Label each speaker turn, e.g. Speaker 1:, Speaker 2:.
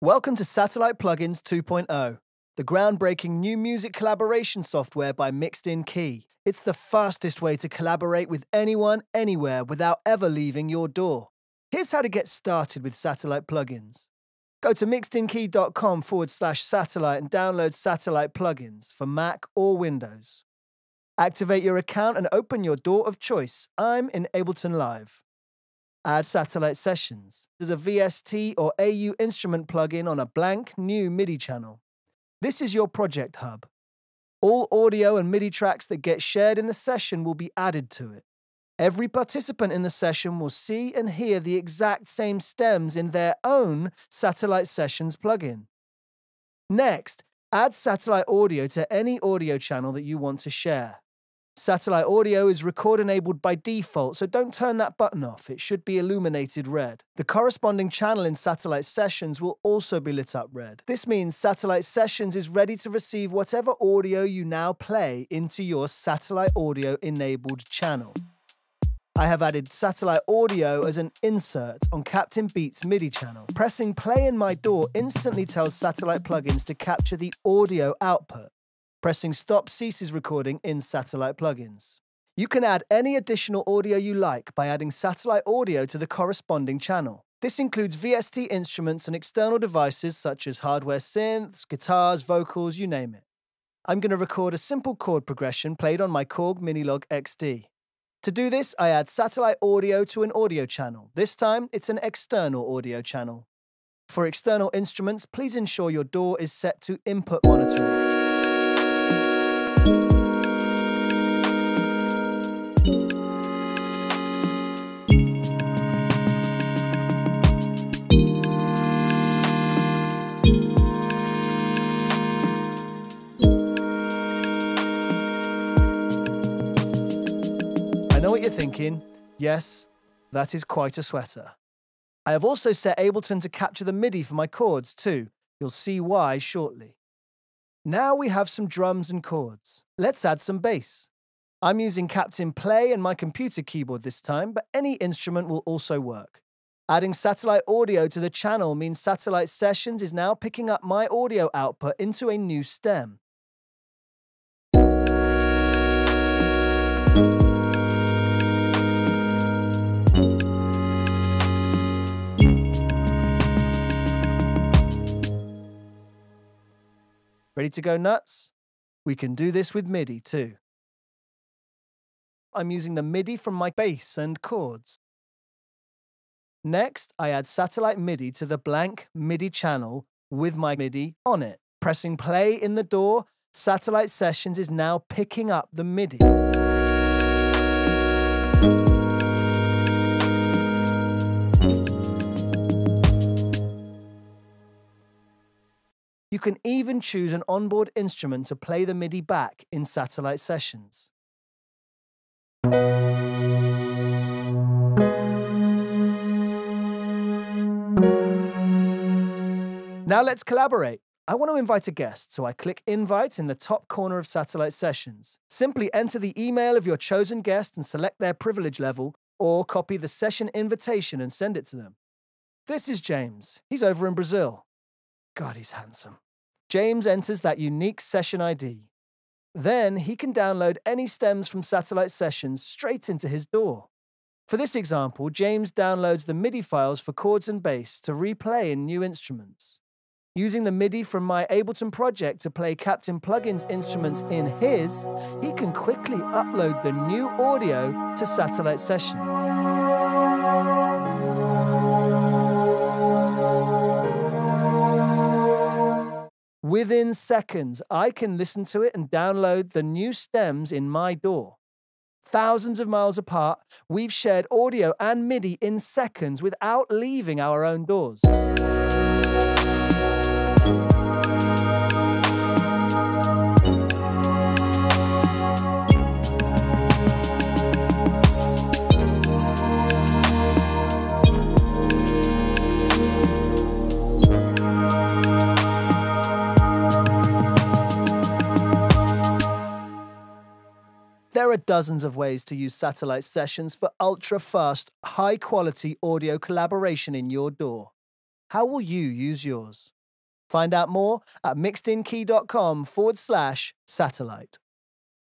Speaker 1: Welcome to Satellite Plugins 2.0, the groundbreaking new music collaboration software by Mixed In Key. It's the fastest way to collaborate with anyone, anywhere, without ever leaving your DAW. Here's how to get started with Satellite Plugins. Go to mixedinkey.com forward slash satellite and download Satellite Plugins for Mac or Windows. Activate your account and open your DAW of choice. I'm in Ableton Live. Add satellite sessions. There's a VST or AU instrument plugin on a blank new MIDI channel. This is your project hub. All audio and MIDI tracks that get shared in the session will be added to it. Every participant in the session will see and hear the exact same stems in their own Satellite Sessions plugin. Next, add satellite audio to any audio channel that you want to share. Satellite audio is record enabled by default, so don't turn that button off. It should be illuminated red. The corresponding channel in Satellite Sessions will also be lit up red. This means Satellite Sessions is ready to receive whatever audio you now play into your satellite audio enabled channel. I have added satellite audio as an insert on Captain Beats MIDI channel. Pressing play in my DAW instantly tells satellite plugins to capture the audio output. Pressing stop ceases recording in satellite plugins. You can add any additional audio you like by adding satellite audio to the corresponding channel. This includes VST instruments and external devices such as hardware synths, guitars, vocals, you name it. I'm going to record a simple chord progression played on my Korg Minilogue XD. To do this, I add satellite audio to an audio channel. This time, it's an external audio channel. For external instruments, please ensure your DAW is set to input monitoring. What you're thinking. Yes, that is quite a sweater. I have also set Ableton to capture the MIDI for my chords too. You'll see why shortly. Now we have some drums and chords. Let's add some bass. I'm using Captain Play and my computer keyboard this time, but any instrument will also work. Adding satellite audio to the channel means Satellite Sessions is now picking up my audio output into a new stem. Ready to go nuts? We can do this with MIDI too. I'm using the MIDI from my bass and chords. Next, I add satellite MIDI to the blank MIDI channel with my MIDI on it. Pressing play in the DAW, Satellite Sessions is now picking up the MIDI. You can even choose an onboard instrument to play the MIDI back in satellite sessions. Now let's collaborate. I want to invite a guest, so I click Invite in the top corner of Satellite Sessions. Simply enter the email of your chosen guest and select their privilege level, or copy the session invitation and send it to them. This is James. He's over in Brazil. God, he's handsome. James enters that unique session ID. Then he can download any stems from Satellite Sessions straight into his DAW. For this example, James downloads the MIDI files for chords and bass to replay in new instruments. Using the MIDI from my Ableton project to play Captain Plugin's instruments in his, he can quickly upload the new audio to Satellite Sessions. Within seconds, I can listen to it and download the new stems in my DAW. Thousands of miles apart, we've shared audio and MIDI in seconds without leaving our own DAWs. There are dozens of ways to use satellite sessions for ultra fast, high quality audio collaboration in your DAW. How will you use yours? Find out more at mixedinkey.com forward slash satellite.